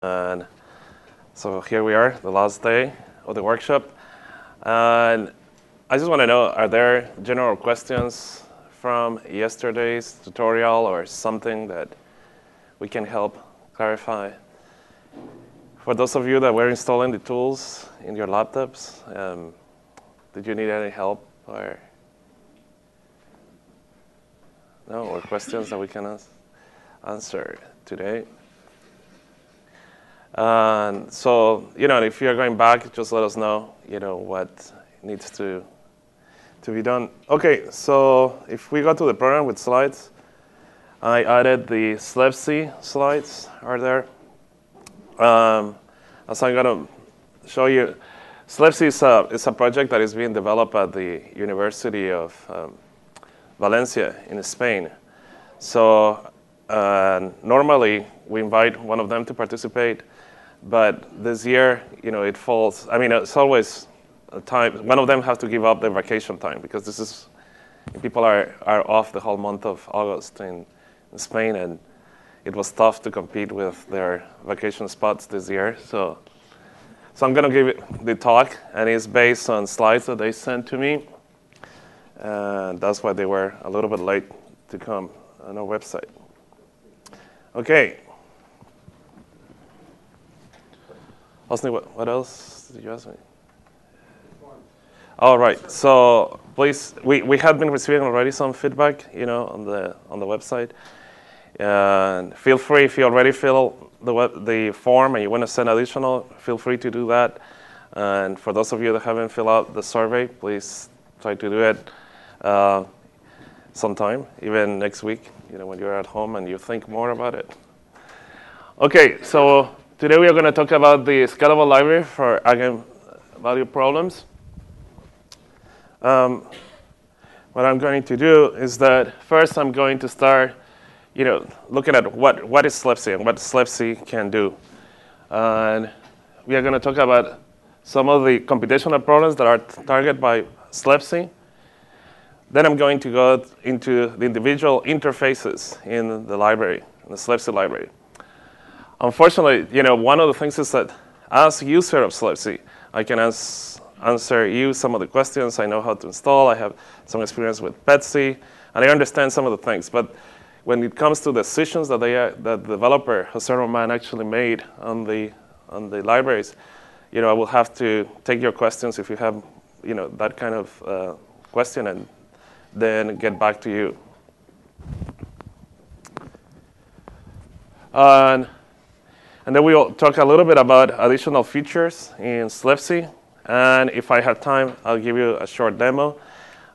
And so here we are, the last day of the workshop. And I just want to know, are there general questions from yesterday's tutorial or something that we can help clarify? For those of you that were installing the tools in your laptops, um, did you need any help or no, or questions that we can ans- answer today? And so, you know, if you're going back, just let us know, you know, what needs to to be done. Okay, so if we go to the program with slides, I added the SLEPC slides are there. Um, as I'm gonna show you, SLEPC is a, is a project that is being developed at the University of um, Valencia in Spain. So uh, normally we invite one of them to participate, but this year, you know, it falls. I mean, it's always a time. One of them has to give up their vacation time because this is people are, are off the whole month of August in, in Spain, and it was tough to compete with their vacation spots this year. So, so I'm gonna give it the talk, and it's based on slides that they sent to me, and that's why they were a little bit late to come on our website. Okay. Osni, what, what else did you ask me? All right. So please, we, we have been receiving already some feedback, you know, on the on the website. And feel free if you already fill the web, the form and you want to send additional, feel free to do that. And for those of you that haven't filled out the survey, please try to do it uh, sometime, even next week, you know, when you're at home and you think more about it. Okay, so today we are going to talk about the scalable library for eigenvalue problems. Um, what I'm going to do is that first I'm going to start, you know, looking at what, what is SLEPC and what SLEPC can do. And we are going to talk about some of the computational problems that are targeted by SLEPC. Then I'm going to go into the individual interfaces in the library, in the SLEPC library. Unfortunately, you know, one of the things is that as a user of SLEPC, I can ans answer you some of the questions. I know how to install. I have some experience with PETSC, and I understand some of the things. But when it comes to decisions that, they, that the developer, Jose Roman, actually made on the, on the libraries, you know, I will have to take your questions if you have, you know, that kind of uh, question and then get back to you. And, and then we'll talk a little bit about additional features in SLEPC. And if I have time, I'll give you a short demo.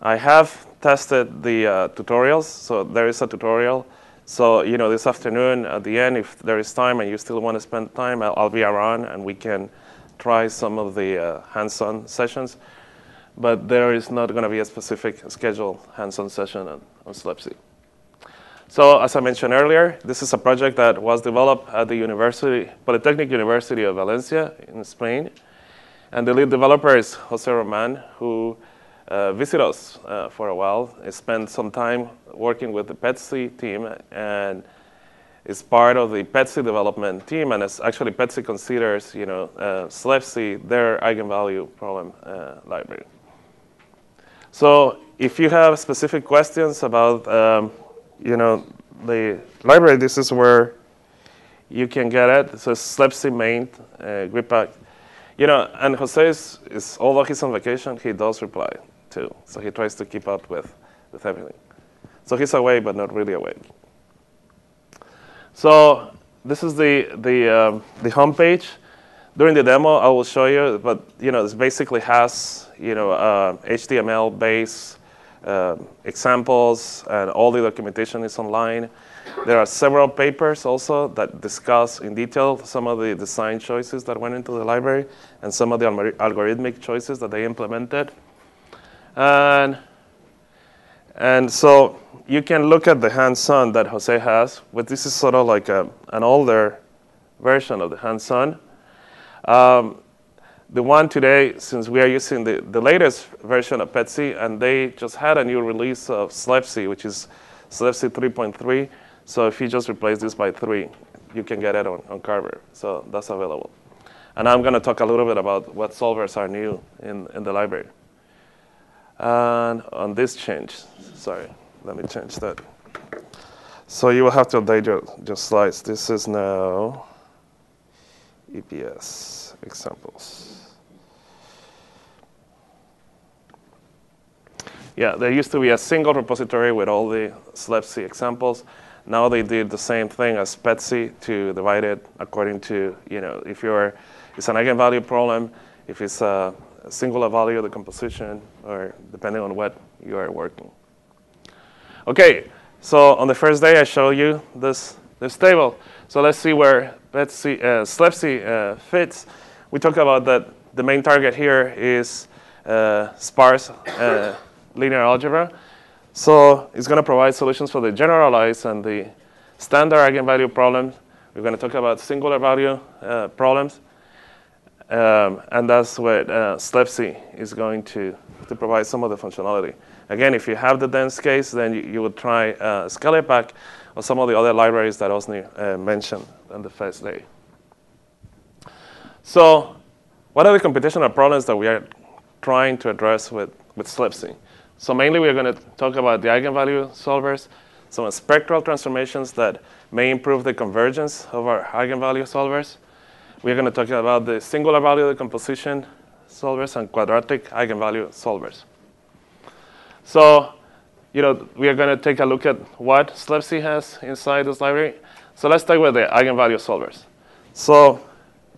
I have tested the uh, tutorials, so there is a tutorial. So, you know, this afternoon at the end, if there is time and you still want to spend time, I'll, I'll be around and we can try some of the uh, hands-on sessions. But there is not going to be a specific scheduled hands-on session on, on. So as I mentioned earlier, this is a project that was developed at the University, Polytechnic University of Valencia in Spain. And the lead developer is Jose Roman, who uh, visited us uh, for a while. He spent some time working with the PETSC team and is part of the PETSC development team. And it's actually PETSC considers, you know, uh, SLEPC their eigenvalue problem uh, library. So if you have specific questions about um, you know, the library, this is where you can get it. So SLEPC main, uh, GridPack. You know, and Jose is, is, although he's on vacation, he does reply too. So he tries to keep up with, with everything. So he's away, but not really away. So this is the, the, um, the homepage. During the demo, I will show you, but you know, this basically has you know, uh, HTML-based uh, examples, and all the documentation is online. There are several papers also that discuss in detail some of the design choices that went into the library and some of the algorithmic choices that they implemented. And, and so you can look at the hands-on that Jose has, but this is sort of like a, an older version of the hands-on. Um, the one today, since we are using the, the latest version of PETSC, and they just had a new release of SLEPC, which is SLEPC 3.3. So if you just replace this by 3, you can get it on, on Carver. So that's available. And I'm going to talk a little bit about what solvers are new in, in the library. And on this change, sorry, let me change that. So you will have to update your, your slides. This is now EPS examples. Yeah, there used to be a single repository with all the SLEPC examples. Now they did the same thing as PETSC to divide it according to, you know, if you're, it's an eigenvalue problem, if it's a, singular value of the composition, or depending on what you are working. Okay, so on the first day I show you this, this table. So let's see where PETSC, uh, SLEPC uh, fits. We talked about that the main target here is uh, sparse uh, linear algebra. So it's going to provide solutions for the generalized and the standard eigenvalue problems. We're going to talk about singular value uh, problems. Um, and that's what uh, is going to, to provide some of the functionality. Again, if you have the dense case, then you, you would try uh, or some of the other libraries that Osni uh, mentioned on the first day. So what are the computational problems that we are trying to address with, with SLEPC? So mainly we're going to talk about the eigenvalue solvers, some spectral transformations that may improve the convergence of our eigenvalue solvers. We're going to talk about the singular value decomposition solvers and quadratic eigenvalue solvers. So, you know, we are going to take a look at what SLEPC has inside this library. So let's start with the eigenvalue solvers. So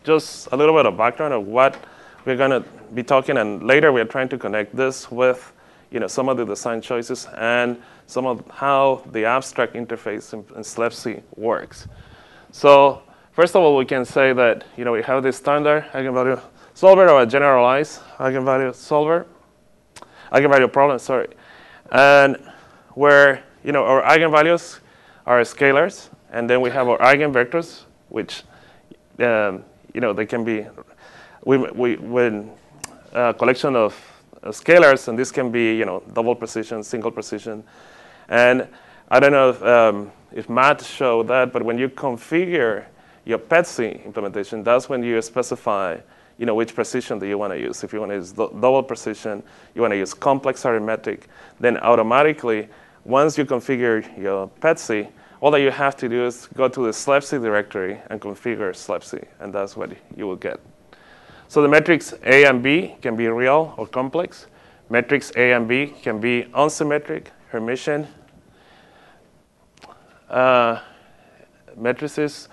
just a little bit of background of what we're going to be talking, and later we're trying to connect this with you know, some of the design choices and some of how the abstract interface in, in SLEPC works. So first of all, we can say that you know, we have this standard eigenvalue solver or a generalized eigenvalue solver, eigenvalue problem, sorry. And where you know, our eigenvalues are scalars, and then we have our eigenvectors, which um, you know, they can be we, we, when a collection of scalars, and this can be you know double precision, single precision, and I don't know if, um, if Matt showed that, but when you configure your PETSC implementation, that's when you specify you know which precision do you want to use. If you want to use double precision, you want to use complex arithmetic, then automatically once you configure your PETSC, all that you have to do is go to the SLEPC directory and configure SLEPC, and that's what you will get. So the metrics A and B can be real or complex. Metrics A and B can be unsymmetric, Hermitian. Uh, matrices.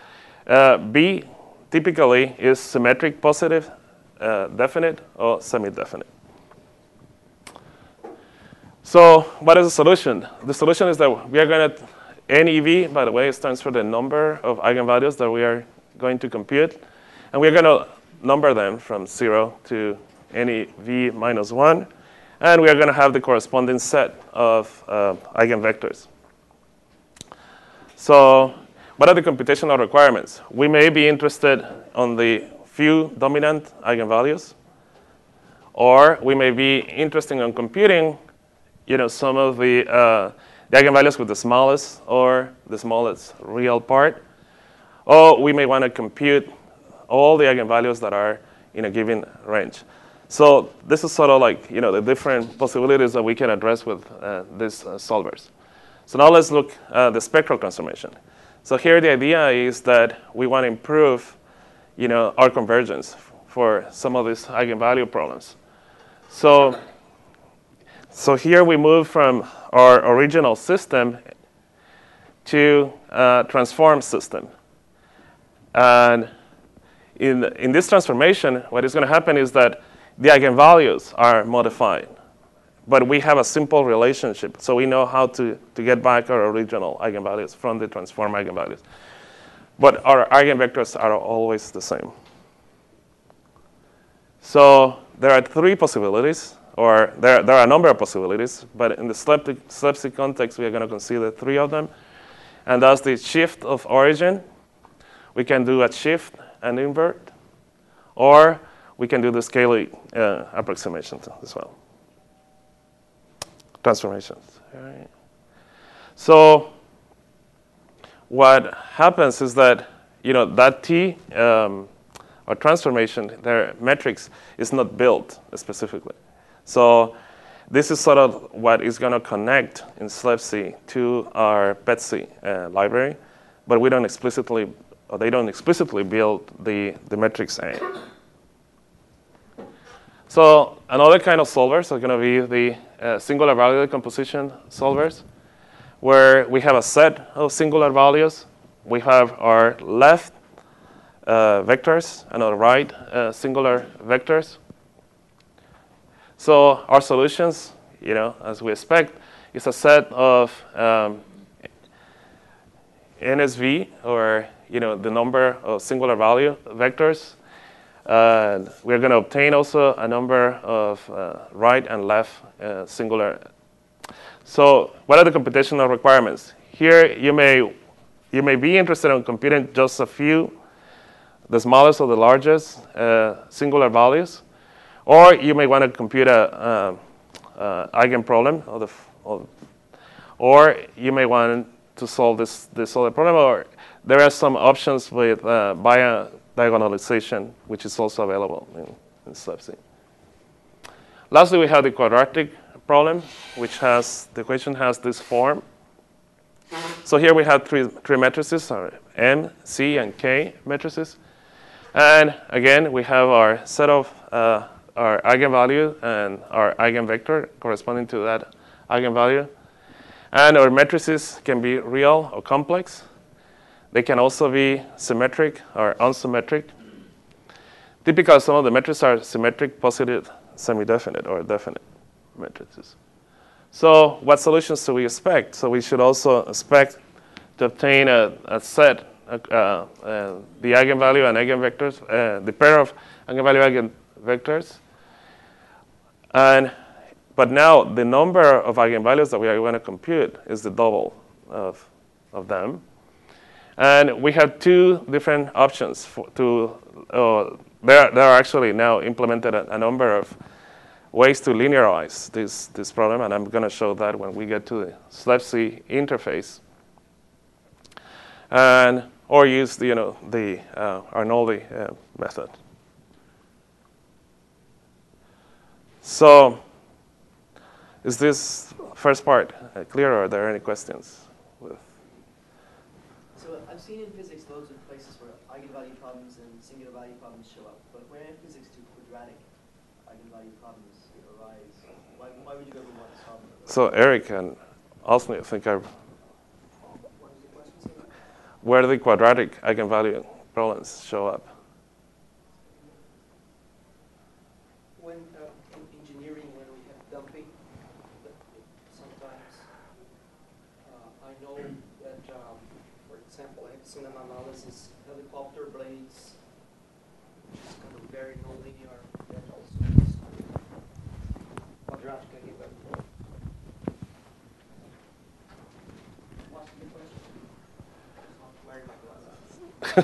Uh, B typically is symmetric, positive, uh, definite, or semi-definite. So what is the solution? The solution is that we are going to, NEV, by the way, stands for the number of eigenvalues that we are going to compute. And we're going to number them from 0 to any v minus 1. And we are going to have the corresponding set of uh, eigenvectors. So what are the computational requirements? We may be interested on the few dominant eigenvalues, or we may be interested in computing you know, some of the, uh, the eigenvalues with the smallest or the smallest real part. Or we may want to compute all the eigenvalues that are in a given range. So this is sort of like you know the different possibilities that we can address with uh, these uh, solvers. So now let's look at the spectral transformation. So here the idea is that we want to improve you know, our convergence for some of these eigenvalue problems. So, so here we move from our original system to a transform system. And in, in this transformation, what is going to happen is that the eigenvalues are modified. But we have a simple relationship, so we know how to, to get back our original eigenvalues from the transform eigenvalues. But our eigenvectors are always the same. So there are three possibilities, or there, there are a number of possibilities, but in the SLEPC context, we are going to consider three of them. And that's the shift of origin. We can do a shift and invert, or we can do the scaling uh, approximation as well. Transformations. So what happens is that you know, that T um, or transformation, their metrics is not built specifically. So this is sort of what is going to connect in SLEPC to our PETSC uh, library, but we don't explicitly, or they don't explicitly build the, the metrics A. So another kind of solvers are going to be the uh, singular value decomposition solvers, where we have a set of singular values. We have our left uh, vectors and our right uh, singular vectors. So our solutions, you know, as we expect, is a set of um, NSV, or you know, the number of singular value vectors. And we're going to obtain also a number of uh, right and left uh, singular. So what are the computational requirements? Here you may, you may be interested in computing just a few, the smallest or the largest uh, singular values. Or you may want to compute a, a, a problem, or, the, or, you may want to solve this, this other problem, or there are some options with uh, diagonalization, which is also available in, in. Lastly, we have the quadratic problem, which has, the equation has this form. So here we have three, three matrices, M, C, and K matrices. And again, we have our set of uh, our eigenvalue and our eigenvector corresponding to that eigenvalue. And our matrices can be real or complex. They can also be symmetric or unsymmetric. Typically, some of the matrices are symmetric, positive, semi-definite, or definite matrices. So what solutions do we expect? So we should also expect to obtain a, a set, the eigenvalue and eigenvectors, uh, the pair of eigenvalue eigenvectors and, but now the number of eigenvalues that we are going to compute is the double of, of them. And we have two different options for, to, uh, there, there are actually now implemented a, a, number of ways to linearize this, this problem, and I'm going to show that when we get to the SLEPC interface. And, or use the, you know, the uh, Arnoldi uh, method. So is this first part clear, or are there any questions? Seen in physics loads of places where eigenvalue problems and singular value problems show up, but where in physics do quadratic eigenvalue problems arise? Why, why would you ever want to solve them? So Eric and also I think are where do the quadratic eigenvalue problems show up.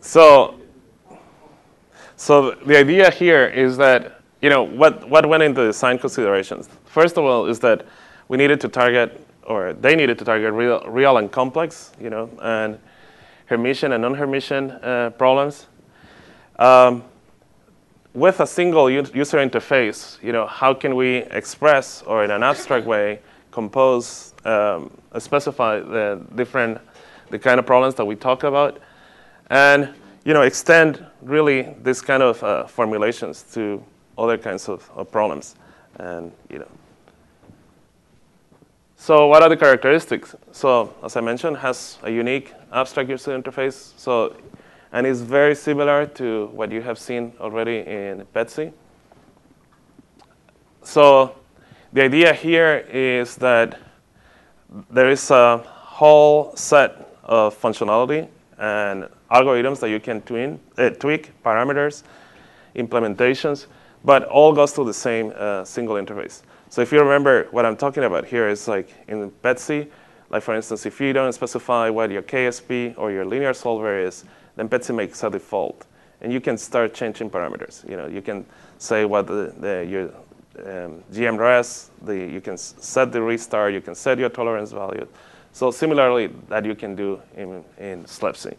so, so the idea here is that, you know, what, what went into design considerations? First of all, is that we needed to target, or they needed to target real, real and complex, you know, and Hermitian and non-Hermitian uh, problems. Um, with a single user interface, you know, how can we express, or in an abstract way, compose, um, specify the different, the kind of problems that we talk about, and you know, extend really this kind of uh, formulations to other kinds of, of, problems, and you know. So what are the characteristics? So as I mentioned, has a unique abstract user interface. So, and it's very similar to what you have seen already in PETSC. So the idea here is that there is a whole set of functionality and algorithms that you can twin, uh, tweak, parameters, implementations, but all goes to the same uh, single interface. So if you remember what I'm talking about here is like in PETSC, like for instance, if you don't specify what your KSP or your linear solver is, then PETSC makes a default. And you can start changing parameters. You know, you can say what the, the, your um, GMRES, the, you can set the restart, you can set your tolerance value. So similarly, that you can do in, in SLEPC.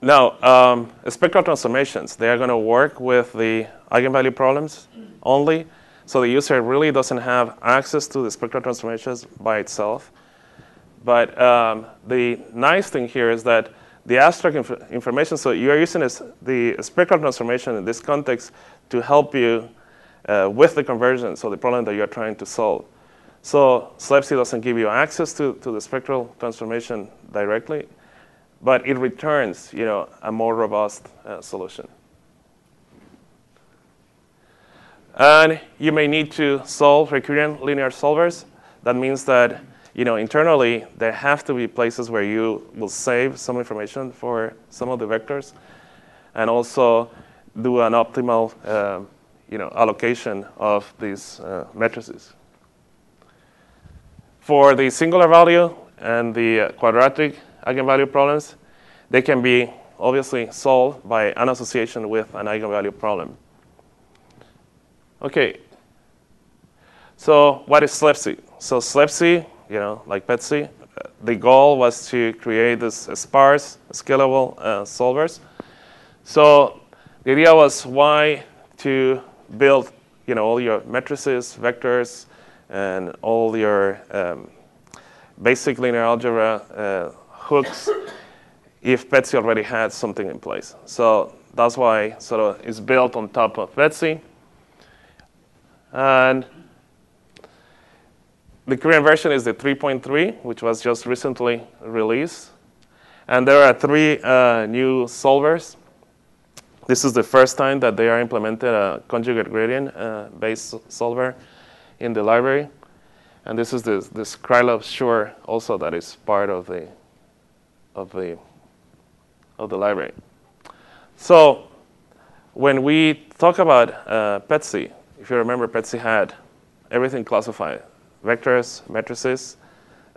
Now, um, spectral transformations, they are going to work with the eigenvalue problems only. So the user really doesn't have access to the spectral transformations by itself. But um, the nice thing here is that the abstract inf information, so you're using this, the spectral transformation in this context to help you uh, with the conversion, so the problem that you're trying to solve. So SLEPC doesn't give you access to, to the spectral transformation directly, but it returns you know, a more robust uh, solution. And you may need to solve recurrent linear solvers. That means that you know, internally, there have to be places where you will save some information for some of the vectors and also do an optimal uh, you know, allocation of these uh, matrices. For the singular value and the uh, quadratic eigenvalue problems, they can be obviously solved by an association with an eigenvalue problem. Okay, so what is SLEPC? So SLEPC, you know, like PETSC, the goal was to create this sparse, scalable uh, solvers. So the idea was why to build, you know, all your matrices, vectors, and all your um, basic linear algebra uh, hooks if PETSC already had something in place. So that's why sort of it's built on top of PETSC. And the current version is the 3.3, which was just recently released. And there are three uh, new solvers. This is the first time that they are implemented a conjugate gradient uh, based solver in the library. And this is the, this Schur also that is part of the, of the of the library. So when we talk about uh, PETSC, if you remember, PETSC had everything classified, vectors, matrices,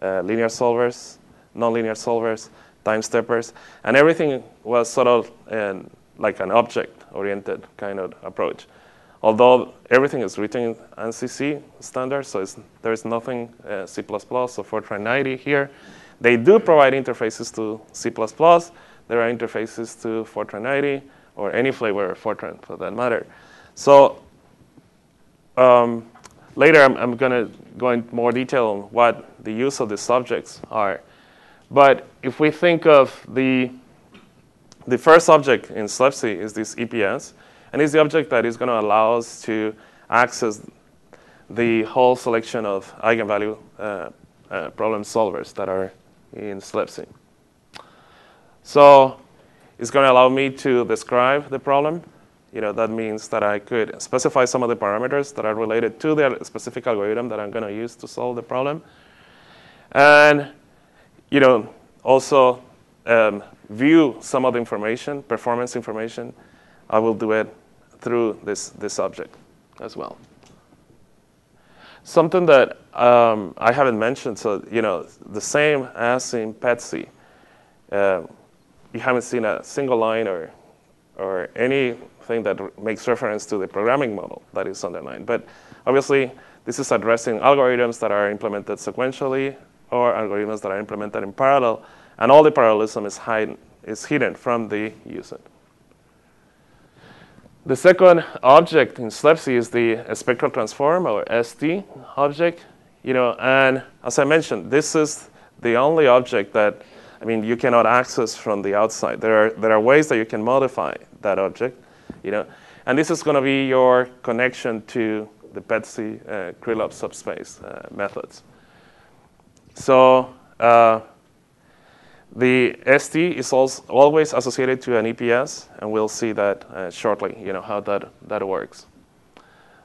uh, linear solvers, nonlinear solvers, time steppers, and everything was sort of uh, like an object-oriented kind of approach. Although everything is written in ANSI standard, so there is nothing uh, C++ or Fortran 90 here. They do provide interfaces to C++, there are interfaces to Fortran 90 or any flavor of Fortran for that matter. So um, later I'm, I'm going to go into more detail on what the use of the subjects are. But if we think of the, the first object in SLEPC is this EPS, and it's the object that is going to allow us to access the whole selection of eigenvalue uh, uh, problem solvers that are in SLEPC. So it's going to allow me to describe the problem. You know, that means that I could specify some of the parameters that are related to the specific algorithm that I'm going to use to solve the problem. And, you know, also um, view some of the information, performance information. I will do it through this, this object as well. Something that um, I haven't mentioned, so, you know, the same as in PETSC. Uh, you haven't seen a single line or, or anything that makes reference to the programming model that is underlined. But obviously, this is addressing algorithms that are implemented sequentially or algorithms that are implemented in parallel, and all the parallelism is, hide, is hidden from the user. The second object in SLEPC is the spectral transform or ST object. You know, and as I mentioned, this is the only object that I mean, you cannot access from the outside. There are, there are ways that you can modify that object, you know, and this is going to be your connection to the PETSC uh, Krylov subspace uh, methods. So uh, the ST is always associated to an EPS, and we'll see that uh, shortly, you know, how that, that works.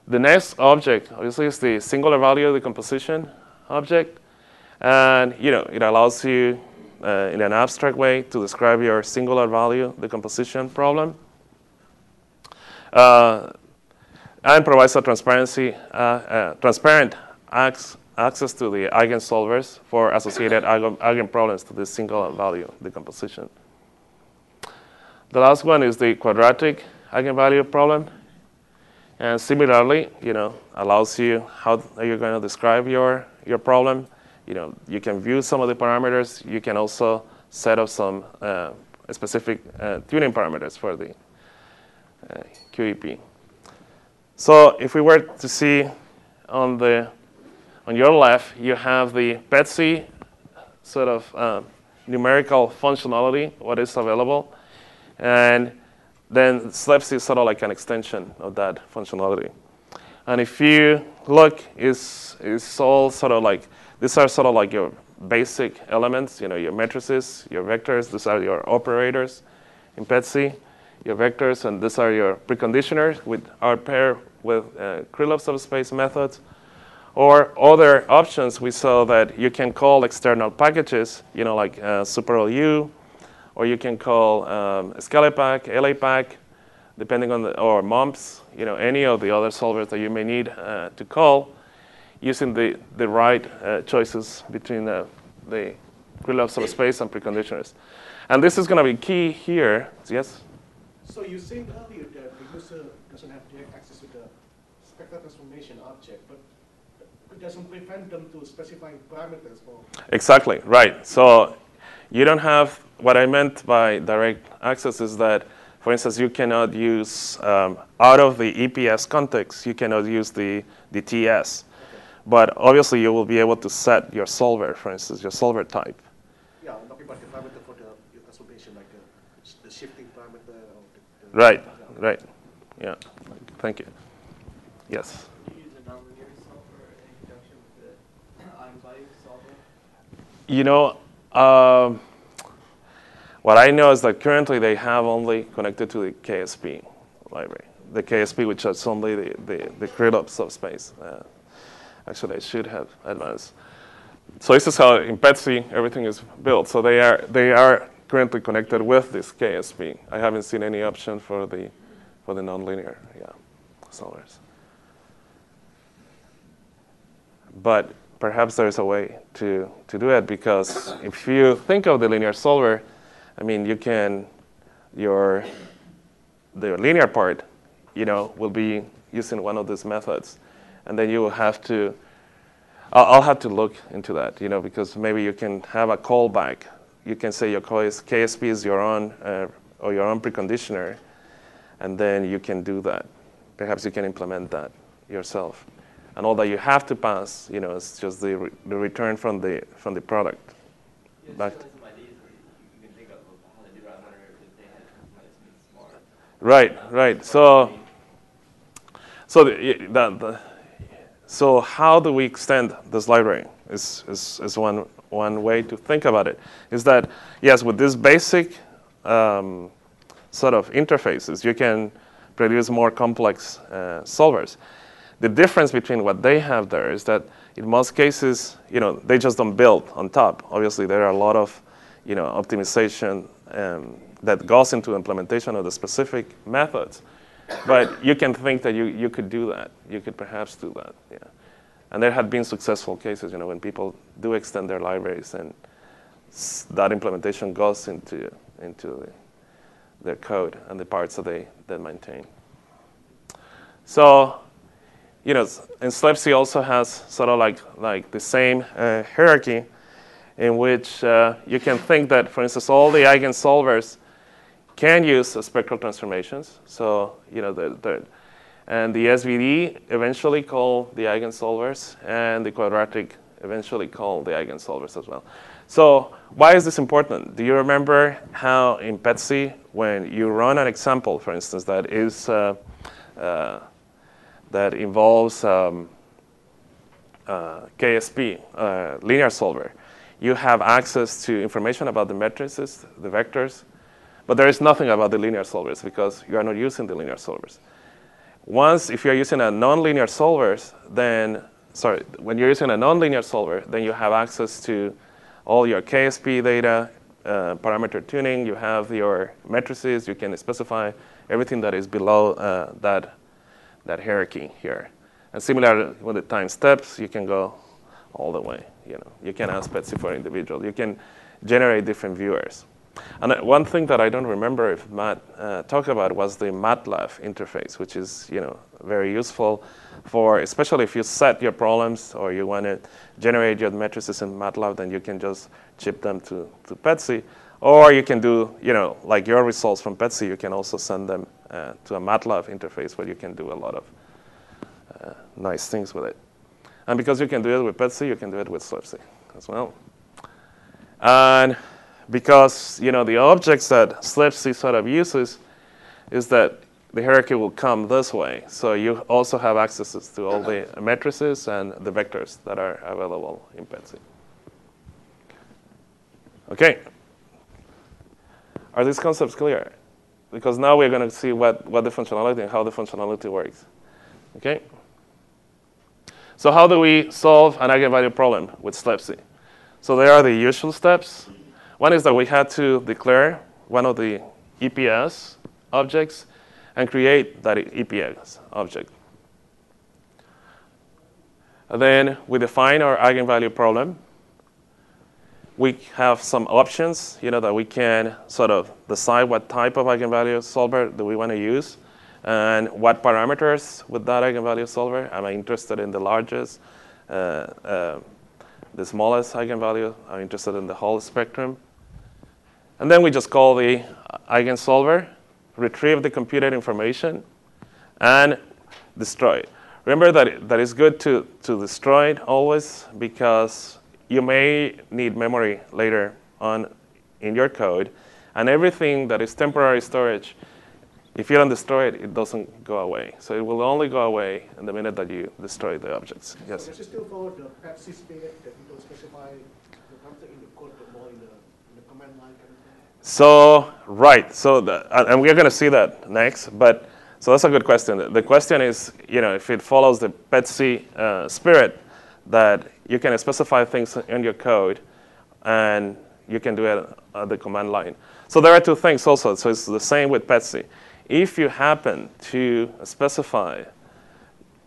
The next object, obviously, is the singular value decomposition object. And, you know, it allows you uh, in an abstract way to describe your singular value decomposition problem. Uh, and provides a transparency, uh, uh transparent access to the eigensolvers for associated eigen, eigenproblems to this single value decomposition. The last one is the quadratic eigenvalue problem. And similarly, you know, allows you how you're going to describe your, your problem. You know, you can view some of the parameters. You can also set up some uh, specific uh, tuning parameters for the uh, QEP. So if we were to see on the on your left, you have the PETSC sort of uh, numerical functionality, what is available, and then SLEPC is sort of like an extension of that functionality. And if you look, it's, it's all sort of like, these are sort of like your basic elements, you know, your matrices, your vectors, these are your operators in PETSC, your vectors, and these are your preconditioners with our pair with uh, Krylov subspace methods. Or other options, we saw that you can call external packages, you know, like uh, SuperLU, or you can call um, ScalaPack, LAPack, depending on the, or MUMPS, you know, any of the other solvers that you may need uh, to call using the, the right uh, choices between the, the Krylov subspace and preconditioners. And this is going to be key here. Yes? So you said earlier that the user doesn't have direct access to the spectral transformation object, but it doesn't prevent them to specifying parameters for. Exactly, right. So you don't have, what I meant by direct access is that, for instance, you cannot use, um, out of the EPS context, you cannot use the, the TS. But obviously, you will be able to set your solver, for instance, your solver type. Yeah, I'm talking about the parameter for the transformation, like the, the shifting parameter. Or the, the Right, right. Yeah, thank you. Yes. You use a nonlinear solver in conjunction with the eigenvalue solver? You know, um, what I know is that currently they have only connected to the KSP library. The KSP, which is only the, the, the Krylov subspace. Uh, actually, I should have advanced. So this is how in PETSC everything is built. So they are, they are currently connected with this KSP. I haven't seen any option for the, for the nonlinear yeah, solvers. but perhaps there's a way to, to do it because if you think of the linear solver, I mean, you can, your, the linear part, you know, will be using one of these methods. And then you will have to, I'll, I'll have to look into that, you know, because maybe you can have a callback. You can say your KS KSP is your own, uh, or your own preconditioner, and then you can do that. Perhaps you can implement that yourself and all that you have to pass, you know, is just the, re- the return from the from the product. Yeah, Back- certainly some ideas that you can think of of how to do it. I wonder if they had implemented something smart. Right, right. So, so the, the, the, so how do we extend this library? Is, is, is one one way to think about it. Is that yes, with these basic um, sort of interfaces, you can produce more complex uh, solvers. The difference between what they have there is that in most cases, you know, they just don't build on top. Obviously, there are a lot of, you know, optimization um, that goes into implementation of the specific methods. But you can think that you, you could do that. You could perhaps do that, yeah. And there have been successful cases, you know, when people do extend their libraries and that implementation goes into, into the, their code and the parts that they, they maintain. So you know, and SLEPC also has sort of like, like the same uh, hierarchy in which uh, you can think that, for instance, all the eigensolvers can use spectral transformations. So, you know, the, the, and the SVD eventually call the eigensolvers, and the quadratic eventually call the eigensolvers as well. So, why is this important? Do you remember how in PETSC, when you run an example, for instance, that is uh, uh, that involves um, uh, KSP, uh, linear solver, you have access to information about the matrices, the vectors, but there is nothing about the linear solvers because you are not using the linear solvers. Once, if you're using a nonlinear solvers, then, sorry, when you're using a nonlinear solver, then you have access to all your KSP data, uh, parameter tuning, you have your matrices, you can specify everything that is below uh, that that hierarchy here. And similar with the time steps, you can go all the way. You know, you can ask PETSC for individual. You can generate different viewers. And uh, one thing that I don't remember if Matt uh, talked about was the MATLAB interface, which is you know very useful for especially if you set your problems or you want to generate your matrices in MATLAB, then you can just chip them to, to PETSC. Or you can do, you know, like your results from PETSC, you can also send them uh, to a MATLAB interface where you can do a lot of uh, nice things with it. And because you can do it with PETSC, you can do it with SLEPC as well. And because, you know, the objects that SLEPC sort of uses is that the hierarchy will come this way. So you also have access to all the matrices and the vectors that are available in PETSC. Okay. Are these concepts clear? Because now we're going to see what, what the functionality and how the functionality works. Okay? So how do we solve an eigenvalue problem with SLEPC? So there are the usual steps. One is that we had to declare one of the EPS objects and create that EPS object. And then we define our eigenvalue problem we have some options, you know, that we can sort of decide what type of eigenvalue solver do we want to use and what parameters with that eigenvalue solver. Am I interested in the largest, uh, uh, the smallest eigenvalue? I'm interested in the whole spectrum. And then we just call the eigensolver, retrieve the computed information, and destroy it. Remember that, that it's good to, to destroy it always because you may need memory later on in your code. And everything that is temporary storage, if you don't destroy it, it doesn't go away. So it will only go away in the minute that you destroy the objects. Yes? Still the PETSC spirit that you don't specify the in the code, more in the, in the command line? So, right. So, the, and we're going to see that next. But so that's a good question. The question is, you know, if it follows the PETSC uh, spirit, that you can specify things in your code and you can do it at the command line. So there are two things also. So it's the same with PETSC. If you happen to specify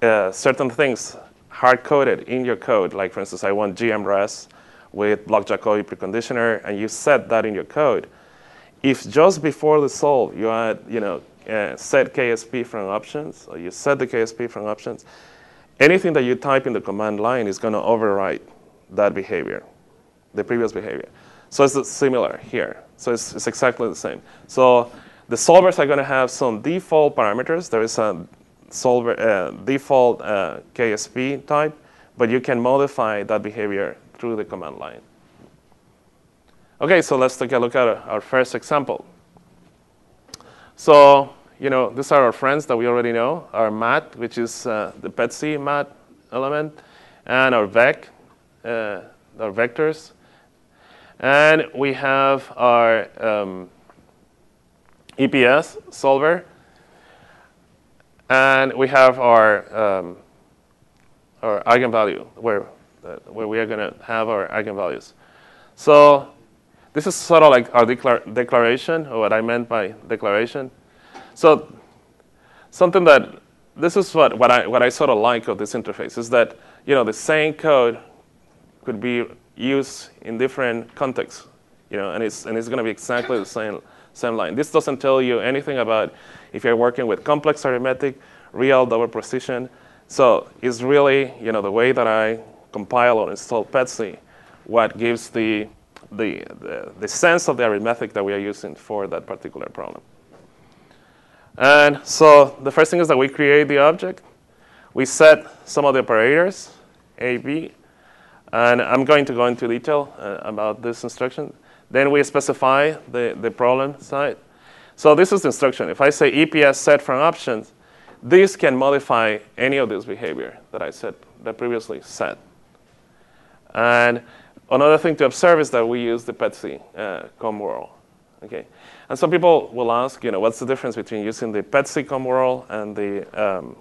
uh, certain things hard-coded in your code, like for instance, I want GMRES with block Jacobi preconditioner, and you set that in your code, if just before the solve you add, you know, uh, set KSP from options, or you set the KSP from options, anything that you type in the command line is going to overwrite that behavior, the previous behavior. So it's similar here. So it's, it's exactly the same. So the solvers are going to have some default parameters. There is a solver uh, default uh, KSP type, but you can modify that behavior through the command line. Okay, so let's take a look at our first example. So you know, these are our friends that we already know, our mat, which is uh, the PETSC mat element, and our vec, uh, our vectors. And we have our um, EPS solver, and we have our, um, our eigenvalue, where, uh, where we are going to have our eigenvalues. So this is sort of like our declar declaration, or what I meant by declaration. So something that this is what, what, I, what I sort of like of this interface is that you know the same code could be used in different contexts, you know, and it's and it's going to be exactly the same same line. This doesn't tell you anything about if you're working with complex arithmetic, real double precision. So it's really you know the way that I compile or install PETSC, what gives the the, the, the sense of the arithmetic that we are using for that particular problem. And so the first thing is that we create the object. We set some of the operators, A, B, and I'm going to go into detail uh, about this instruction. Then we specify the, the problem side. So this is the instruction. If I say EPS set from options, this can modify any of this behavior that I said, that previously set. And another thing to observe is that we use the PETSC uh, com world. Okay. And some people will ask, you know, what's the difference between using the PETSC world and the, um,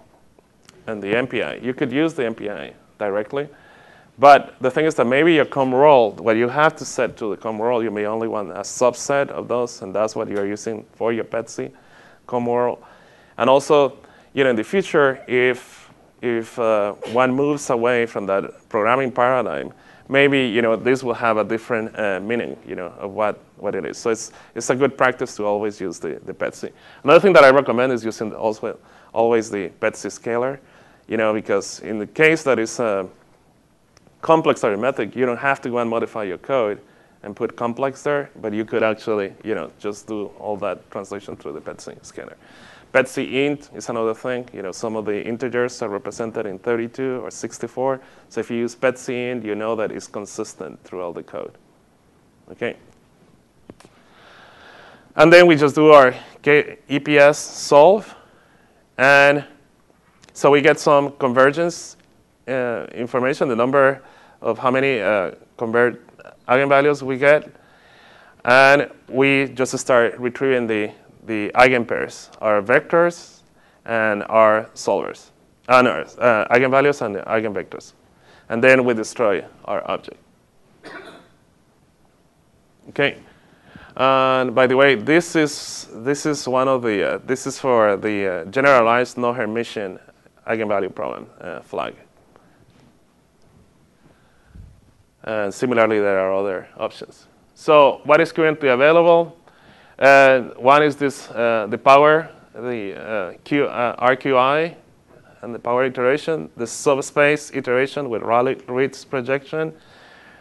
and the MPI? You could use the MPI directly, but the thing is that maybe your com world, what you have to set to the com world, you may only want a subset of those, and that's what you're using for your PETSC com world. And also, you know, in the future, if, if uh, one moves away from that programming paradigm, maybe you know this will have a different uh, meaning, you know, of what, what it is. So it's it's a good practice to always use the, the PETSC. Another thing that I recommend is using also always the PETSC scaler, you know, because in the case that is complex arithmetic, you don't have to go and modify your code and put complex there, but you could actually, you know, just do all that translation through the PETSC scanner. PETSC int is another thing. You know, some of the integers are represented in 32 or 64. So if you use PETSC int, you know that it's consistent throughout the code. Okay. And then we just do our EPS solve. And so we get some convergence uh, information, the number of how many uh, convert eigenvalues we get. And we just start retrieving the the eigenpairs, our vectors and our solvers, uh, no, uh, eigenvalues and eigenvectors. And then we destroy our object. Okay. And by the way, this is this is one of the uh, this is for the uh, generalized no Hermitian eigenvalue problem uh, flag. And similarly, there are other options. So, what is currently available? Uh, one is this, uh, the power, the uh, Q, RQI, and the power iteration, the subspace iteration with Rayleigh-Ritz projection,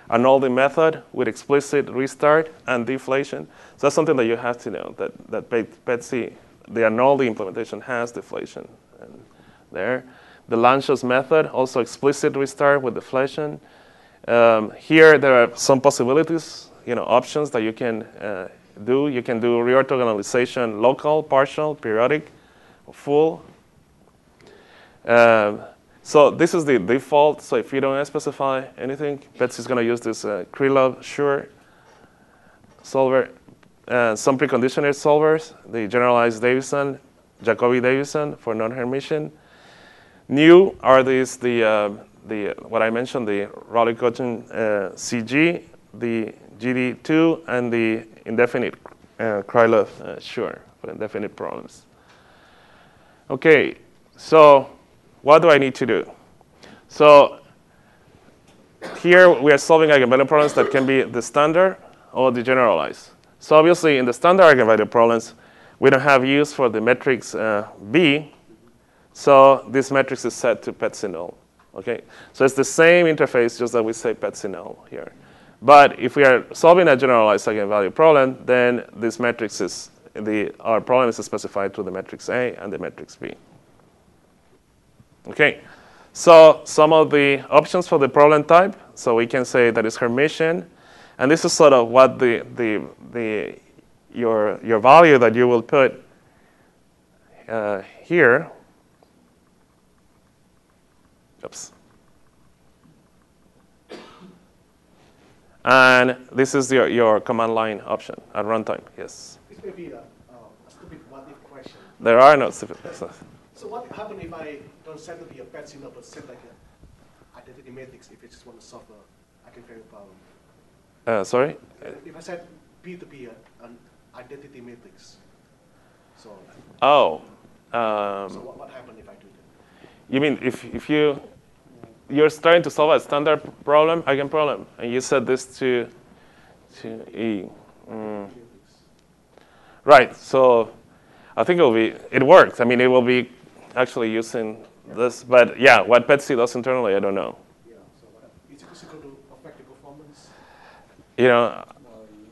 and all the method with explicit restart and deflation. So that's something that you have to know, that, that PETSC, the Arnoldi implementation has deflation and there. The Lanczos method, also explicit restart with deflation. Um, here, there are some possibilities, you know, options that you can uh, do. You can do reorthogonalization local, partial, periodic, full. Um, so this is the default. So if you don't specify anything, PETSC is going to use this uh, Krylov Schur solver. Uh, some preconditioned solvers, the generalized Davidson, Jacobi Davidson for non-Hermitian. New are these the uh, the what I mentioned the Rayleigh quotient uh, CG, the GD2, and the indefinite uh, Krylov uh, Schur for indefinite problems. Okay, so what do I need to do? So here we are solving eigenvalue problems that can be the standard or the generalized. So obviously in the standard eigenvalue problems, we don't have use for the matrix uh, B, so this matrix is set to PETSC null. Okay, so it's the same interface, just that we say PETSC null here. But if we are solving a generalized eigenvalue problem, then this matrix is the our problem is specified to the matrix A and the matrix B. Okay, so some of the options for the problem type. So we can say that it's Hermitian, and this is sort of what the the the your your value that you will put uh, here. Oops. And this is your, your command line option at runtime. Yes. This may be a, uh, a stupid what if question. There are no stupid questions. So what happens if I don't send it to be a bad signal, but send like an identity matrix if I just want to solve a eigenvalue problem? Uh, sorry? If I set P to be a, an identity matrix, so. Oh. Um, so what, what happens if I do that? You mean if, if you you're starting to solve a standard problem, eigen problem, and you set this to, to E. Mm. Right, so I think it will be, it works. I mean, it will be actually using this, but yeah, what PETSC does internally, I don't know. Yeah, so is it going to affect the performance? You know,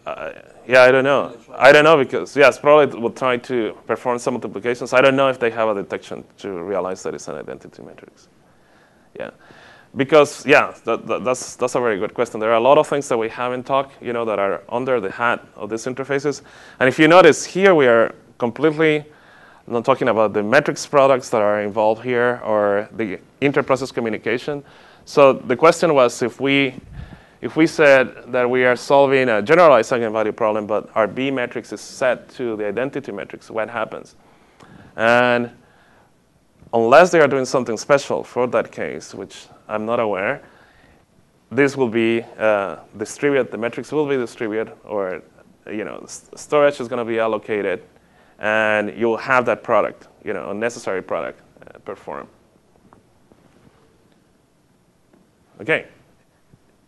uh, yeah, I don't know. I don't know because, yes, probably will try to perform some multiplications. I don't know if they have a detection to realize that it's an identity matrix. Yeah because yeah, that, that, that's that's a very good question. There are a lot of things that we haven't talked, you know, that are under the hat of these interfaces. And if you notice here, we are completely not talking about the metrics products that are involved here or the interprocess communication. So the question was if we if we said that we are solving a generalized eigenvalue problem, but our B matrix is set to the identity matrix, what happens? And unless they are doing something special for that case, which I'm not aware, this will be uh, distributed, the metrics will be distributed, or you know, storage is going to be allocated, and you'll have that product, you know, a necessary product uh, perform. Okay.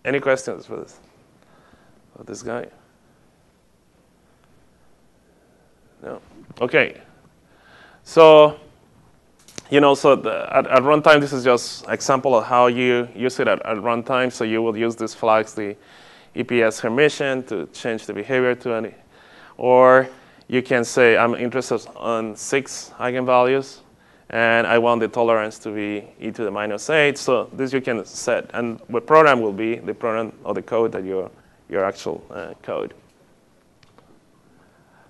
Any questions for this? For this guy? No. Okay. So, you know, so the, at, at runtime, this is just example of how you use it at, at runtime. So you will use these flags, the EPS Hermitian, to change the behavior to any, or you can say I'm interested on six eigenvalues, and I want the tolerance to be e to the minus eight. So this you can set, and the program will be the program or the code that your your actual uh, code.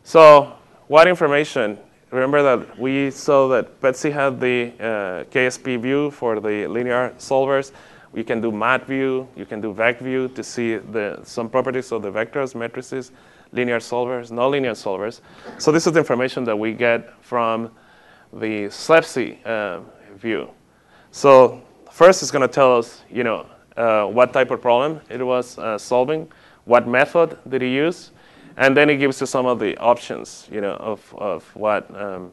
So what information? Remember that we saw that PETSC had the uh, KSP view for the linear solvers. You can do mat view, you can do vec view to see the, some properties of the vectors, matrices, linear solvers, nonlinear solvers. So this is the information that we get from the SLEPC uh, view. So first it's going to tell us, you know, uh, what type of problem it was uh, solving, what method did he use, and then it gives you some of the options, you know, of, of what. Um,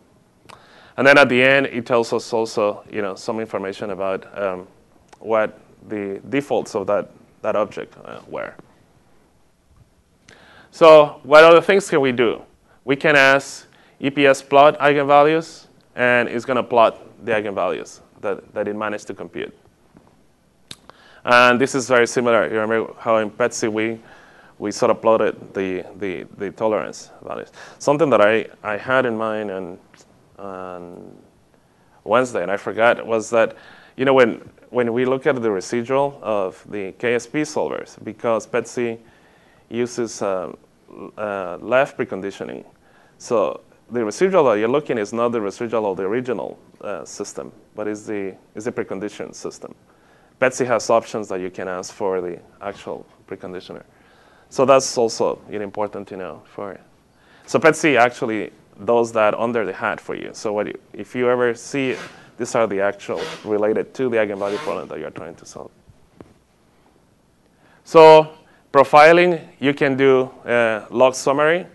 and then at the end, it tells us also, you know, some information about um, what the defaults of that, that object uh, were. So what other things can we do? We can ask EPS plot eigenvalues, and it's going to plot the eigenvalues that, that it managed to compute. And this is very similar. You remember how in PETSC we, we sort of plotted the, the, the tolerance values. Something that I, I had in mind on, on Wednesday, and I forgot, was that, you know, when, when we look at the residual of the KSP solvers, because PETSC uses uh, uh, left preconditioning. So the residual that you're looking is not the residual of the original uh, system, but is the, is the preconditioned system. PETSC has options that you can ask for the actual preconditioner. So that's also important to know for. So PETSC actually does that under the hat for you. So what you, if you ever see it, these are the actual related to the eigenvalue problem that you're trying to solve. So profiling, you can do uh, log summary.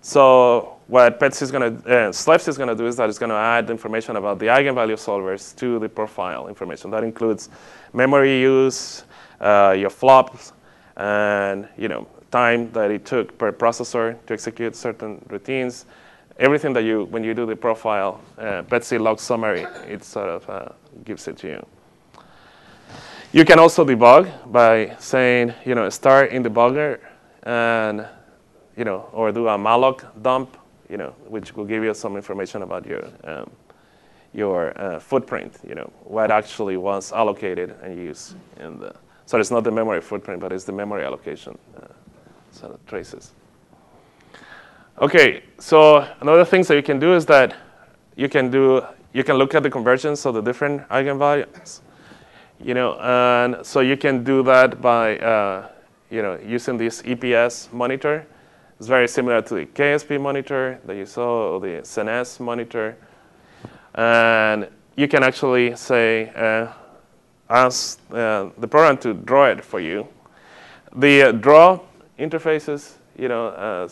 So what PETS is going to, uh, SLEPC is going to do is that it's going to add information about the eigenvalue solvers to the profile information. That includes memory use, uh, your flops, and you know time that it took per processor to execute certain routines. Everything that you, when you do the profile, uh, PETSC log summary, it sort of uh, gives it to you. You can also debug by saying, you know, start in debugger and, you know, or do a malloc dump, you know, which will give you some information about your, um, your uh, footprint, you know, what actually was allocated and used in the, so it's not the memory footprint, but it's the memory allocation uh, sort of traces. Okay, so another things that you can do is that you can do, you can look at the convergence of the different eigenvalues you know, and so you can do that by, uh, you know, using this EPS monitor. It's very similar to the KSP monitor that you saw, or the SNES monitor. And you can actually say, uh, ask uh, the program to draw it for you. The uh, draw interfaces, you know,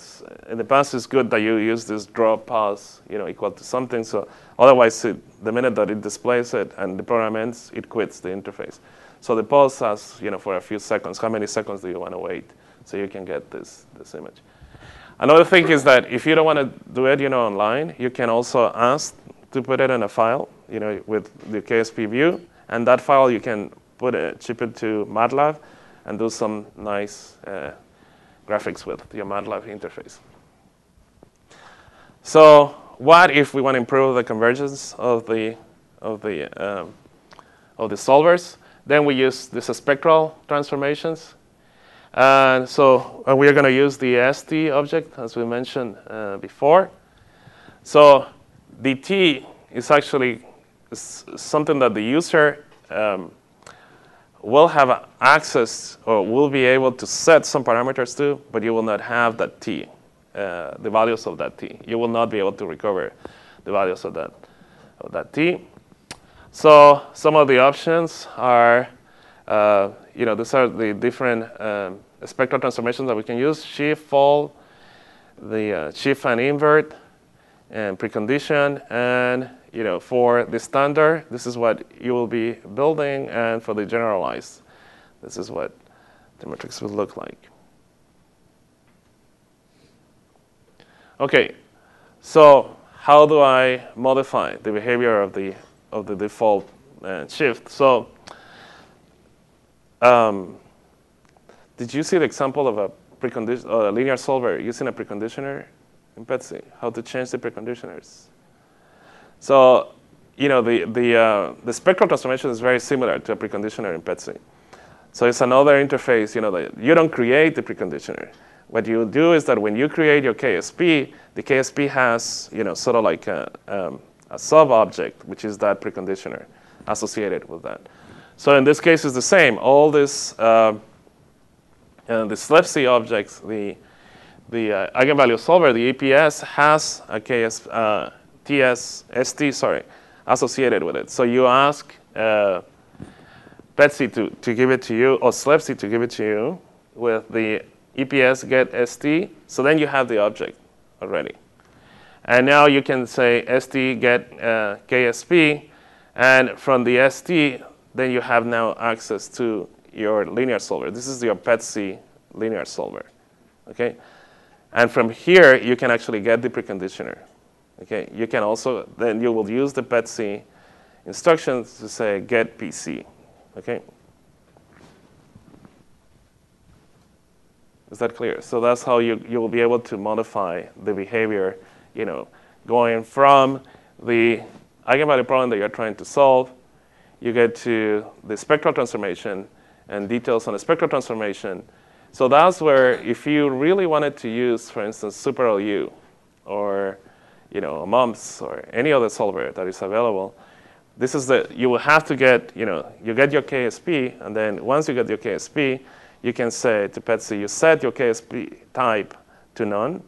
in the past, it's good that you use this draw pause, you know, equal to something. So Otherwise, it, the minute that it displays it and the program ends, it quits the interface. So the pause asks, you know, for a few seconds, how many seconds do you want to wait so you can get this, this image. Another thing is that if you don't want to do it, you know, online, you can also ask to put it in a file, you know, with the KSP view, and that file you can put it, ship it to MATLAB, and do some nice uh, graphics with your MATLAB interface. So what if we want to improve the convergence of the, of the, um, of the solvers? Then we use these spectral transformations. And so and we are going to use the ST object, as we mentioned uh, before. So the T is actually something that the user um, will have access or will be able to set some parameters to, but you will not have that T. Uh, the values of that t. You will not be able to recover the values of that, of that t. So some of the options are, uh, you know, these are the different um, spectral transformations that we can use, shift, fold, the uh, shift and invert, and precondition, and you know, for the standard, this is what you will be building, and for the generalized, this is what the matrix will look like. Okay, so how do I modify the behavior of the of the default uh, shift? So, um, did you see the example of a precondition, uh, linear solver using a preconditioner in PETSC? How to change the preconditioners? So, you know, the the uh, the spectral transformation is very similar to a preconditioner in PETSC. So it's another interface. You know, that you don't create the preconditioner. What you do is that when you create your KSP, the KSP has, you know, sort of like a, um, a sub-object, which is that preconditioner associated with that. So in this case, it's the same. All this, uh, uh, the SLEPC objects, the the uh, eigenvalue solver, the EPS, has a KS, uh, TS, ST, sorry, associated with it. So you ask uh, PETSC to, to give it to you, or SLEPC to give it to you with the EPS get ST. So then you have the object already. And now you can say ST get uh, KSP, and from the ST, then you have now access to your linear solver. This is your PETSC linear solver, okay? And from here, you can actually get the preconditioner, okay? You can also, then you will use the PETSC instructions to say get PC, okay? Is that clear? So that's how you, you will be able to modify the behavior, you know, going from the eigenvalue problem that you're trying to solve, you get to the spectral transformation and details on the spectral transformation. So that's where if you really wanted to use, for instance, SuperLU or you know, MUMPS or any other solver that is available, this is the, you will have to get, you know, you get your KSP, and then once you get your KSP, you can say to PETSC, you set your KSP type to none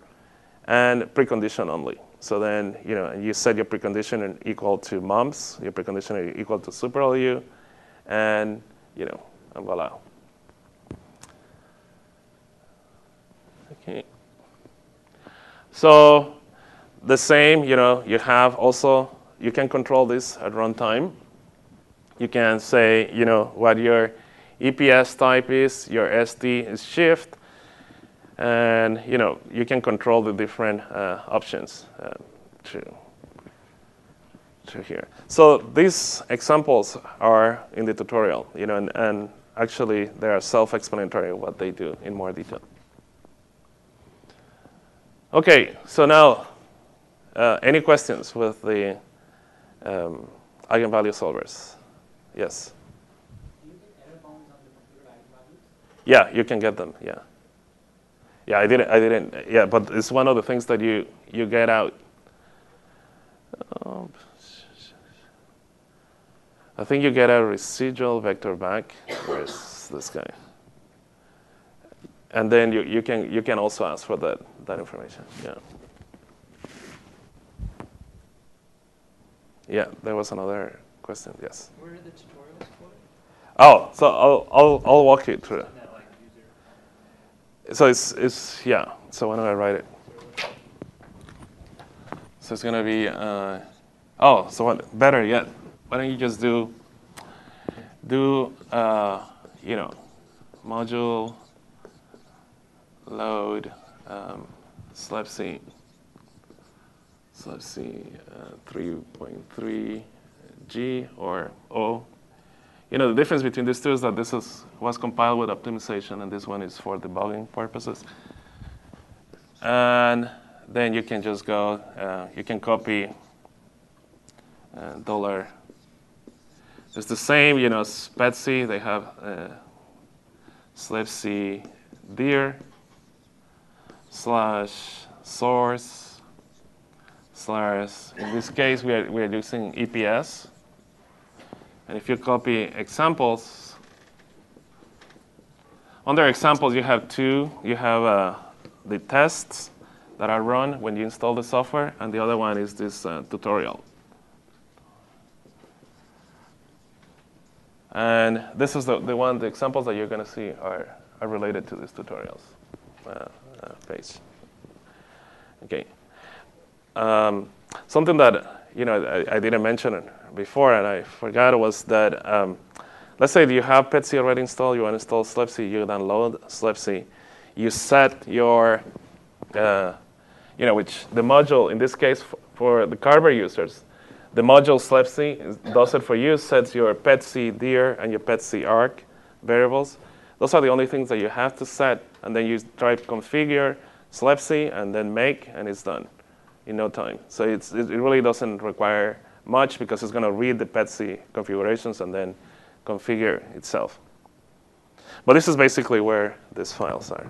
and precondition only. So then, you know, you set your precondition equal to MUMPS, your precondition equal to SuperLU, and, you know, and voila. Okay. So the same, you know, you have also, you can control this at runtime. You can say, you know, what your EPS type is, your SD is shift, and you know you can control the different uh, options uh, to, to here. So these examples are in the tutorial, you know, and, and actually they are self-explanatory what they do in more detail. Okay, so now uh, any questions with the um, eigenvalue solvers? Yes. Yeah, you can get them. Yeah. Yeah, I didn't. I didn't. Yeah, but it's one of the things that you you get out. Um, I think you get a residual vector back. Where's this guy? And then you, you can you can also ask for that that information. Yeah. Yeah, there was another question. Yes. Where are the tutorials for? Oh, so I'll I'll I'll walk you through. User. So it's, it's yeah. So when do I write it? So it's gonna be, uh, oh, so what, better yet, why don't you just do, do, uh, you know, module load um, SLEPC, SLEPC uh, 3.3 G or O. You know, the difference between these two is that this is, was compiled with optimization and this one is for debugging purposes. And then you can just go, uh, you can copy uh, dollar. It's the same, you know, SPETSC, they have uh, SLEPC dir slash source slash, in this case, we are, we are using EPS. And if you copy examples, under examples, you have two. You have uh, the tests that are run when you install the software, and the other one is this uh, tutorial. And this is the, the one, the examples that you're going to see are, are related to these tutorials uh, uh, page. Okay. Um, something that you know I, I, didn't mention before and I forgot was that um, let's say you have PETSC already installed, you install SLEPC, you download SLEPC, you set your, uh, you know, which the module, in this case, for the Carver users, the module SLEPC is- does it for you, sets your PETSC dir and your PETSC arc variables. Those are the only things that you have to set, and then you try to configure SLEPC and then make, and it's done in no time. So it really doesn't require much because it's going to read the PETSC configurations and then configure itself. But this is basically where these files are.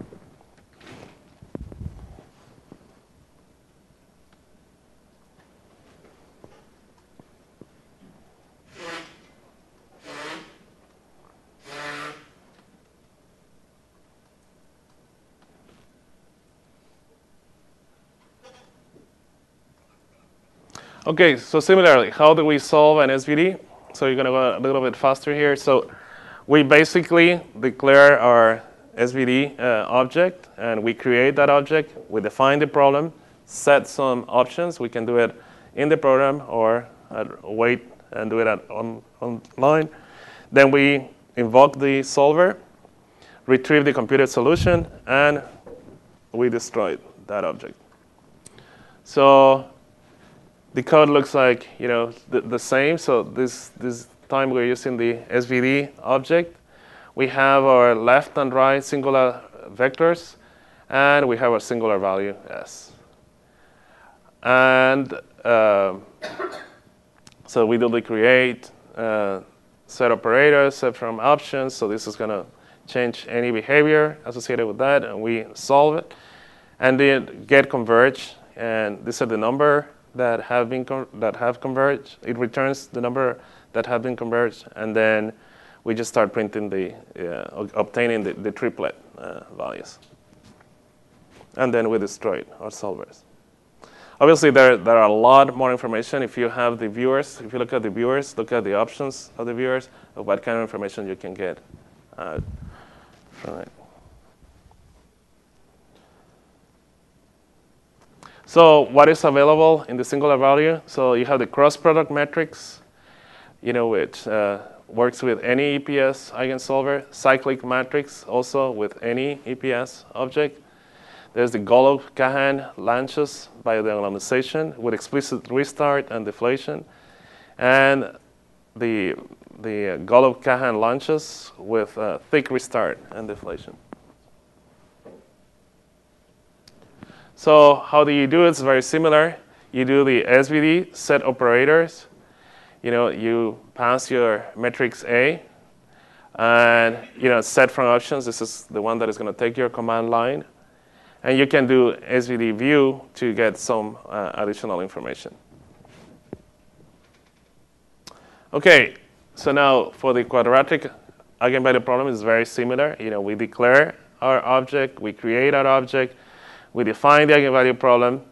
Okay, so similarly, how do we solve an SVD? So you're going to go a little bit faster here. So we basically declare our SVD uh, object, and we create that object. We define the problem, set some options. We can do it in the program or wait and do it at, on, online. Then we invoke the solver, retrieve the computed solution, and we destroy that object. So the code looks like you know the, the same. So this this time we're using the SVD object. We have our left and right singular vectors, and we have our singular value s. And um, so we do the create uh, set operators, set from options. So this is going to change any behavior associated with that, and we solve it. And then get converge, and this is the number that have been that have converged. It returns the number that have been converged, and then we just start printing the uh, obtaining the, the triplet uh, values, and then we destroy our solvers. Obviously, there, there are a lot more information. If you have the viewers, if you look at the viewers, look at the options of the viewers of what kind of information you can get uh, from it. So what is available in the singular value? So you have the cross product matrix, you know, which uh, works with any EPS eigensolver, cyclic matrix also with any EPS object. There's the Golub-Kahan launches by the anonymization with explicit restart and deflation, and the the Golub-Kahan Lanczos with uh, thick restart and deflation. So how do you do it? It's very similar. You do the SVD set operators. You know, you pass your matrix A, and you know, set from options. This is the one that is going to take your command line, and you can do SVD view to get some uh, additional information. Okay, so now for the quadratic eigenvalue problem is very similar. You know, we declare our object, we create our object, we define the eigenvalue problem.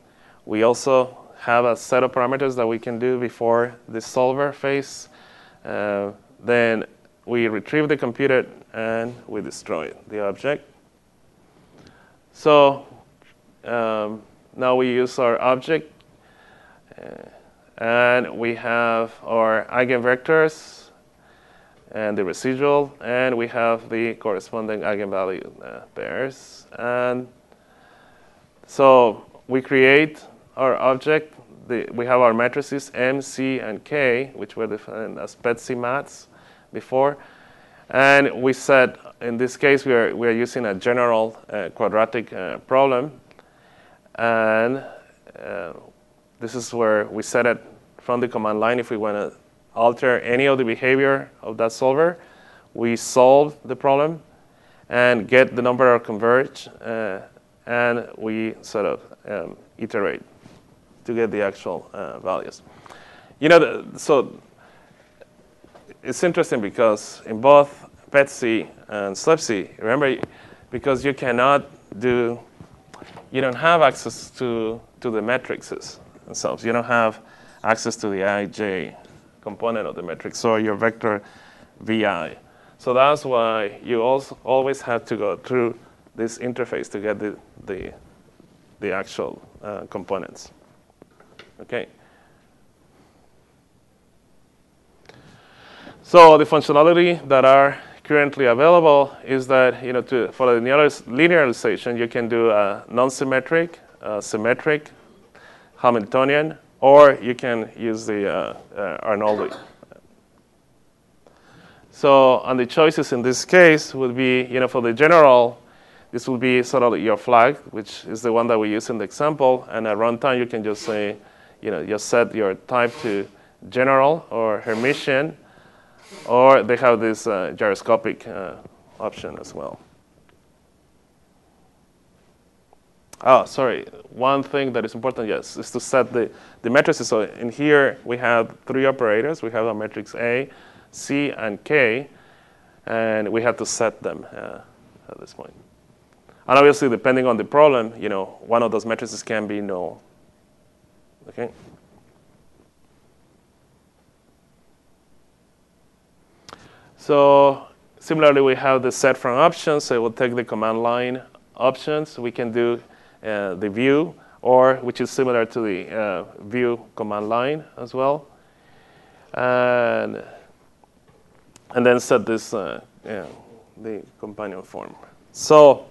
We also have a set of parameters that we can do before the solver phase. Uh, then we retrieve the computed and we destroy the object. So um, now we use our object uh, and we have our eigenvectors and the residual, and we have the corresponding eigenvalue uh, pairs. And so we create our object. The, we have our matrices M, C, and K, which were defined as PETSC mats before. And we said, in this case, we are, we are using a general uh, quadratic uh, problem. And uh, this is where we set it from the command line if we want to alter any of the behavior of that solver. We solve the problem and get the number of converge, uh, and we sort of um, iterate to get the actual uh, values. You know, the, so it's interesting because in both PETSC and SLEPC, remember, because you cannot do, you don't have access to, to the matrices themselves. You don't have access to the ij component of the matrix or your vector vi. So that's why you also always have to go through this interface to get the, the, the actual uh, components. Okay. So the functionality that are currently available is that you know to, for the linearization you can do a non-symmetric, symmetric, Hamiltonian, or you can use the uh, uh, Arnoldi. So, and the choices in this case would be, you know, for the general, this will be sort of your flag, which is the one that we use in the example. And at runtime, you can just say, you know, just set your type to general or Hermitian, or they have this uh, gyroscopic uh, option as well. Oh, sorry. One thing that is important, yes, is to set the, the matrices. So in here, we have three operators. We have a matrix A, C, and K, and we have to set them uh, at this point. And obviously, depending on the problem, you know, one of those matrices can be null. Okay? So similarly, we have the set from options. So we'll take the command line options. We can do uh, the view, or which is similar to the uh, view command line as well. And, and then set this, uh, yeah, the companion form. So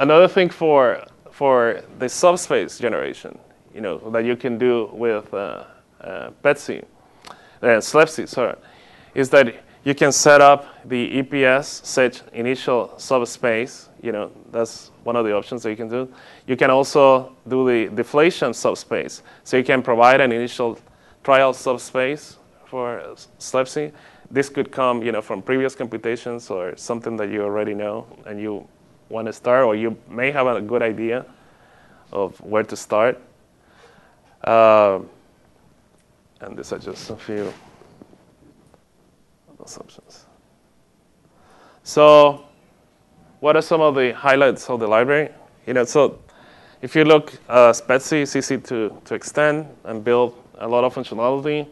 another thing for, for the subspace generation, you know, that you can do with uh, uh, PETSC, uh, SLEPC, sorry, is that you can set up the EPS set initial subspace. You know, that's one of the options that you can do. You can also do the deflation subspace. So you can provide an initial trial subspace for SLEPC. This could come, you know, from previous computations or something that you already know and you want to start, or you may have a good idea of where to start. Uh, and these are just a few assumptions. So, what are some of the highlights of the library? You know, so if you look, uh, SPETSI is easy to, to extend and build a lot of functionality.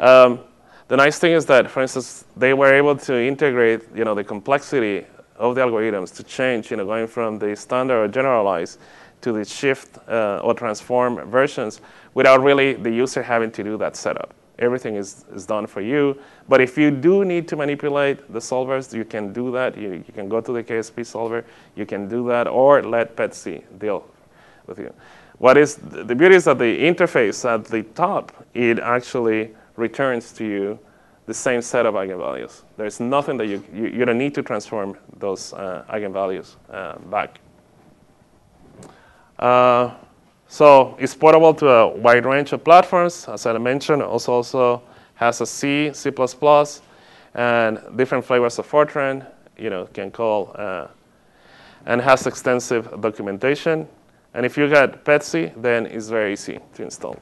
Um, the nice thing is that, for instance, they were able to integrate, you know, the complexity of the algorithms to change, you know, going from the standard or generalized to the shift uh, or transform versions without really the user having to do that setup. Everything is, is done for you. But if you do need to manipulate the solvers, you can do that. You, you can go to the KSP solver, you can do that, or let PETSC deal with you. What is the beauty is that the interface at the top, it actually returns to you the same set of eigenvalues. There's nothing that you, you, you don't need to transform those uh, eigenvalues uh, back. Uh, so it's portable to a wide range of platforms. As I mentioned, also also has a C, C++, and different flavors of Fortran. You know, can call uh, and has extensive documentation. And if you got PETSC, then it's very easy to install.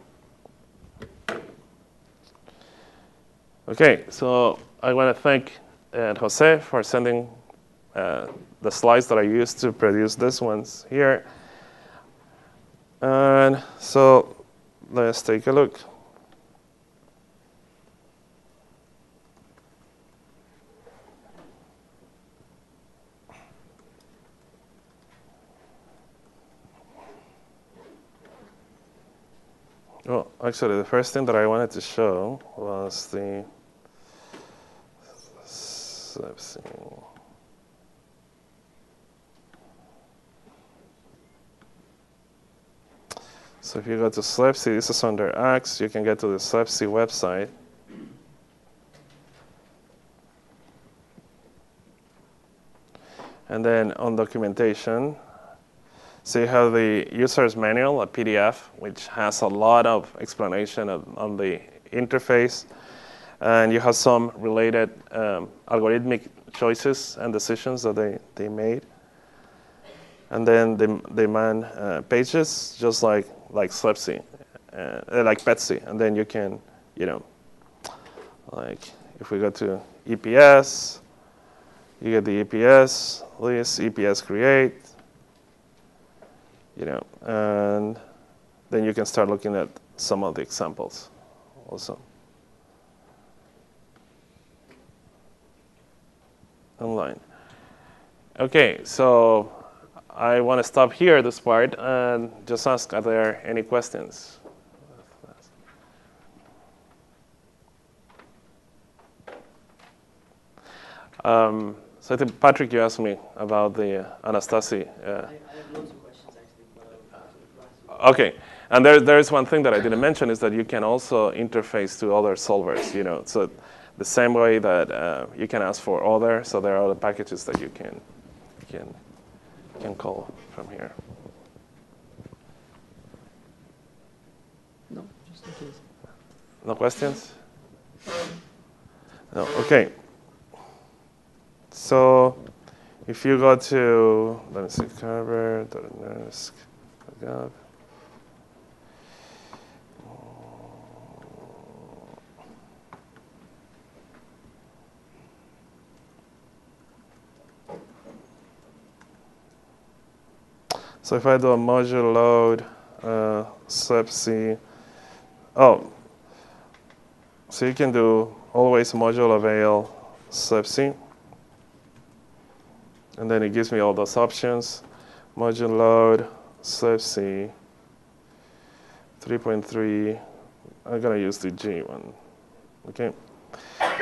Okay, so I want to thank uh, Jose for sending uh, the slides that I used to produce this ones here. And so let's take a look. Well, actually, the first thing that I wanted to show was the. So if you go to SLEPC, this is under Axe, you can get to the SLEPC website. And then on documentation, so you have the user's manual, a PDF, which has a lot of explanation of, on the interface. And you have some related um, algorithmic choices and decisions that they, they made. And then they, the man uh, pages, just like, like SLEPC, uh, like PETSC. And then you can, you know, like if we go to EPS, you get the EPS list, EPS create, you know, and then you can start looking at some of the examples also. online. Okay, so I want to stop here this part and just ask, are there any questions? Um, so I think, Patrick, you asked me about the Anasazi. Uh, okay. And there, there is one thing that I didn't mention is that you can also interface to other solvers, you know. So the same way that uh, you can ask for other, so there are other packages that you can can can call from here. No, just in case. No questions? No. Okay. So, if you go to let me see, carver.nersc.gov. So if I do a module load, uh, SLEPC, oh, so you can do always module avail SLEPC, and then it gives me all those options, module load, SLEPC, 3.3, I'm gonna use the G one, okay.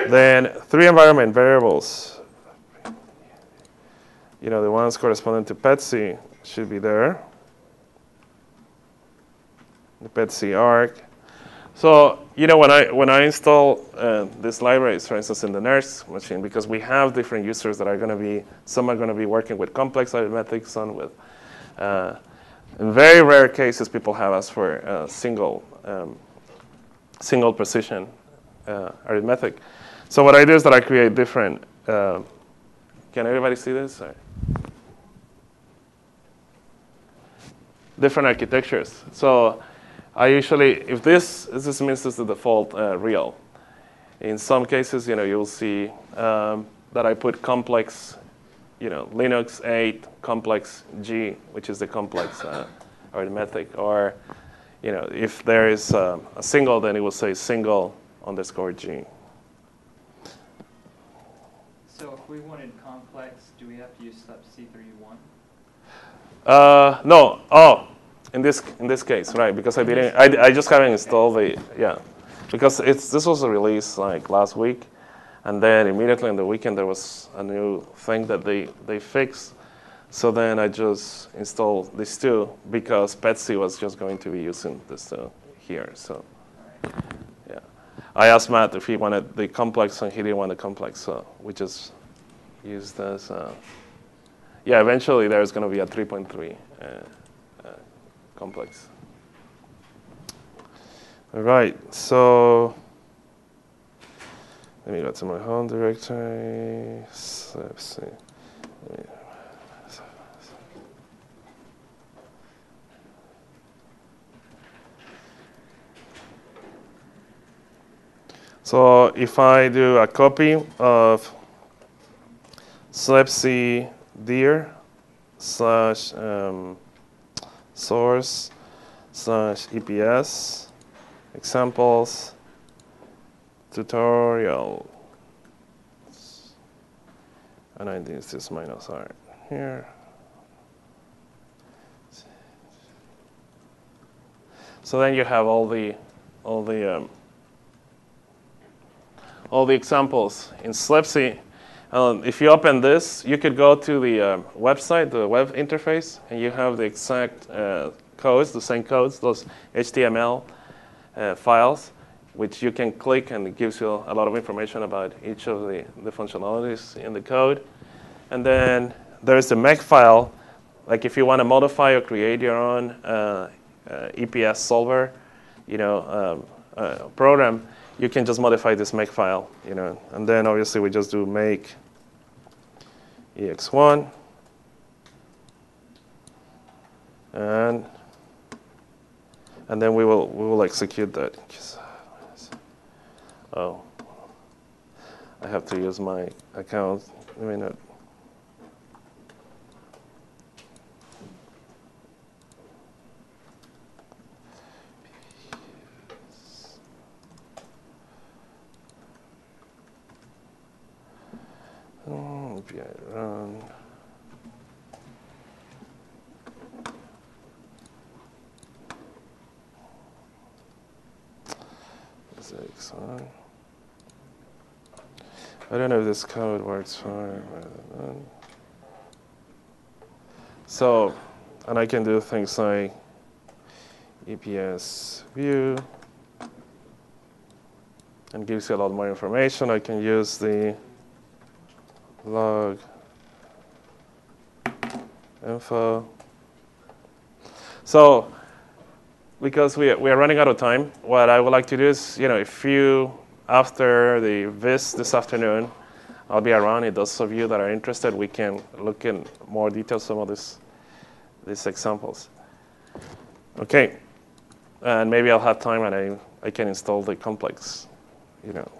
Then three environment variables, you know, the ones corresponding to PETSC should be there. The PETSC arc. So you know when I when I install uh, libraries, for instance, in the NERSC machine, because we have different users that are going to be some are going to be working with complex arithmetic, some with. Uh, in very rare cases, people have asked for uh, single um, single precision uh, arithmetic. So what I do is that I create different. Uh, can everybody see this? Or? Different architectures. So I usually, if this, this means this is the default uh, real. In some cases, you know, you'll see um, that I put complex, you know, Linux 8 complex G, which is the complex uh, arithmetic. Or, you know, if there is um, a single, then it will say single underscore G. So if we wanted complex, do we have to use step C31? Uh, no. Oh, in this in this case, right? Because I didn't. I, I just haven't installed the yeah. Because it's this was a release like last week, and then immediately on the weekend there was a new thing that they they fixed. So then I just installed these two because PETSC was just going to be using this here. So yeah, I asked Matt if he wanted the complex and he didn't want the complex, so we just used this. Uh, yeah, eventually there's going to be a 3.3 uh, uh, complex. All right, so let me go to my home directory. So, let's see. Let So if I do a copy of SLEPC dir slash um, source slash EPS examples tutorial. And I think it's just minus R here. So then you have all the all the um, all the examples in SLEPC. Um, if you open this, you could go to the uh, website, the web interface, and you have the exact uh, codes, the same codes, those HTML uh, files, which you can click and it gives you a lot of information about each of the, the functionalities in the code. And then there's the Make file, like if you want to modify or create your own uh, uh, EPS solver, you know, um, uh, program, you can just modify this make file, you know, and then obviously we just do make ex1 and and then we will we will execute that. Oh, I have to use my account. I mean, uh, Oh, API. Um, Six on. I don't know if this code works fine. Um, so, and I can do things like EPS view and gives you a lot more information. I can use the log info. So, because we, we are running out of time, what I would like to do is, you know, if you, after the VIS this afternoon, I'll be around. If those of you that are interested, we can look in more detail some of this, these examples. Okay, and maybe I'll have time and I, I can install the complex, you know.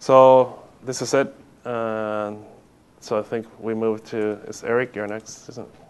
So this is it. And so I think we move to, is Eric, you're next, isn't it?